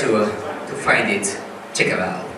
to, uh, to find it. Check it out.